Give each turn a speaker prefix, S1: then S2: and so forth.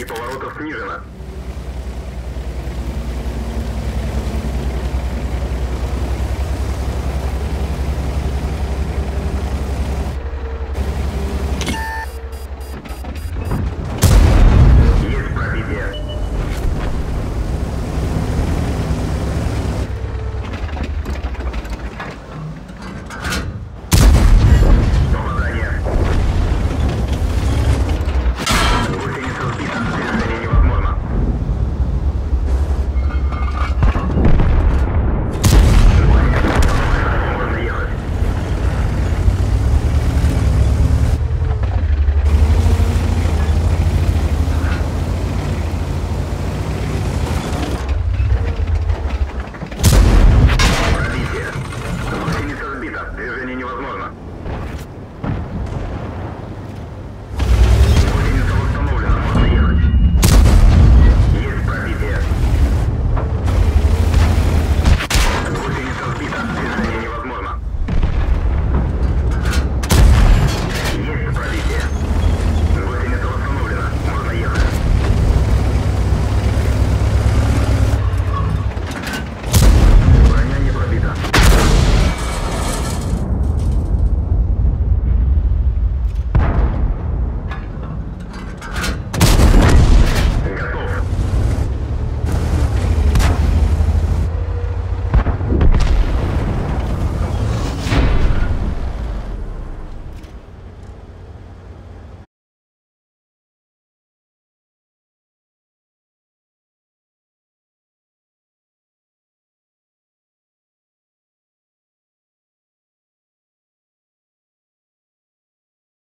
S1: и поворотов снижена.